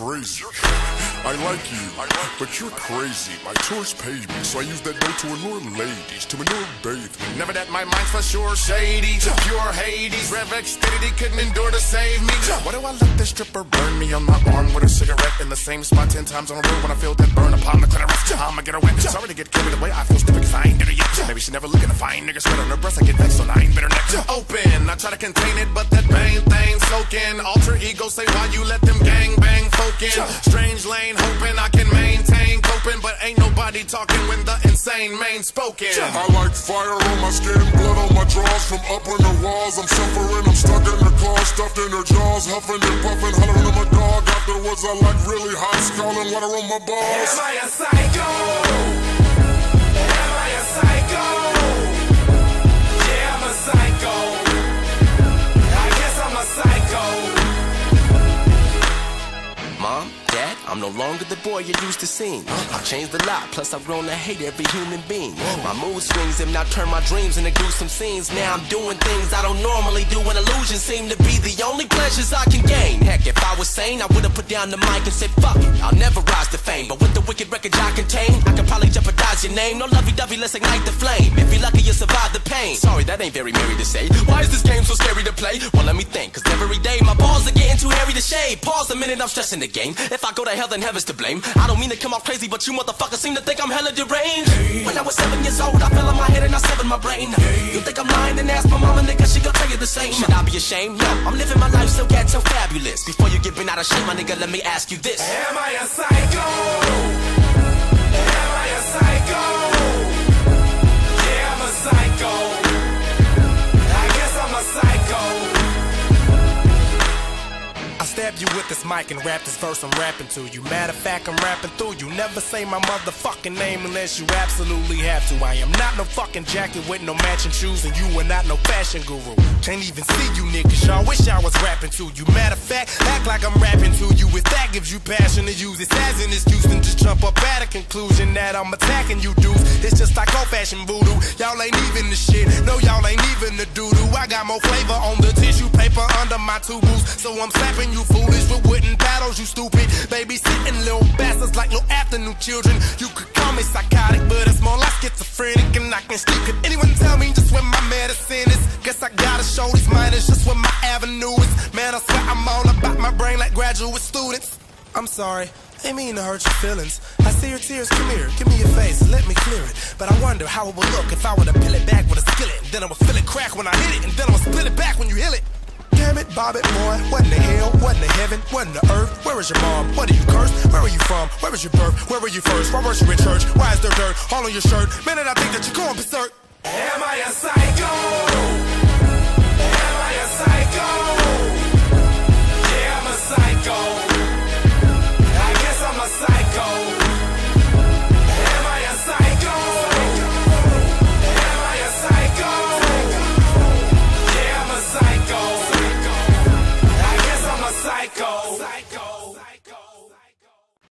crazy. I like you, but you're crazy. My chores paid me, so I use that dough to allure ladies, to manure bathe me. Never that my mind's for sure shady. Pure Hades, Rev Xfinity couldn't endure to save me. Why do I let this stripper burn me on my arm with a cigarette in the same spot ten times on a row when I feel that burn upon the clitoris? I'ma get her wet. Sorry to get carried away, I feel there yet. Maybe she never looking to find niggas sweat on her breast. I get vexed, so I ain't better next. Open, I try to contain it, but that bang thing soaking. Alter ego say why you let them gang bang folk in. Strange lane, hoping I can maintain coping, but ain't nobody talking when the insane main spoken. I like fire on my skin, blood on my drawers from up on the walls. I'm suffering, I'm stuck in the car, stuffed in her jaws, huffing and puffing, hollering at my dog. Afterwards, I like really hot, scalding water on my balls. Am I a psycho? I'm no longer the boy you used to see. I've changed a lot, plus I've grown to hate every human being. My mood swings have now turned my dreams into gruesome scenes. Now I'm doing things I don't normally do, and illusions seem to be the only pleasures I can gain. Heck, if I sane, I would've put down the mic and said, fuck it, I'll never rise to fame. But with the wicked records I contain, I can probably jeopardize your name. No lovey dovey, let's ignite the flame. If you're lucky, you survive the pain. Sorry, that ain't very merry to say. Why is this game so scary to play? Well, let me think, cause every day my balls are getting too hairy to shave. Pause a minute, I'm stressing the game. If I go to hell, then heaven's to blame. I don't mean to come off crazy, but you motherfuckers seem to think I'm hella deranged. When I was seven years old, I fell on my head my brain. You think I'm lying? Then ask my mama, nigga, she gon' tell you the same. Should I be ashamed? No, I'm living my life so get so fabulous. Before you get bent out of shape, my nigga, let me ask you this. Am I a psycho? Am I a psycho? You with this mic and rap this verse I'm rapping to you. Matter of fact, I'm rapping through you. Never say my motherfucking name unless you absolutely have to. I am not no fucking jacket with no matching shoes, and you are not no fashion guru. Can't even see you niggas, y'all. Wish I was rapping to you. Matter of fact, act like I'm rapping to you. If that gives you passion to use it as an excuse, then just jump up at a conclusion that I'm attacking you dudes. It's just like old fashioned voodoo. Y'all ain't even the shit. No, y'all ain't even the doo doo. I got more flavor on the tissue paper under my two tubes. So I'm slapping you foolish with wooden paddles, you stupid. Baby Babysitting little bastards like little afternoon children. You could call me psychotic, but it's more like schizophrenic and I can't sleep. Could anyone tell me just where my medicine is? Guess I gotta show these minors I'm sorry. Ain't mean to hurt your feelings. I see your tears, come here, give me your face, let me clear it. But I wonder how it would look if I were to peel it back with a skillet. Then I would feel it crack when I hit it, and then I would split it back when you heal it. Damn it, Bob it, boy. What in the hell? What in the heaven? What in the earth? Where is your mom? What are you cursed? Where are you from? Where was your birth? Where were you first? Why weren't you in church? Why is there dirt all on your shirt? Man, I think that you're going berserk. Am I a psycho?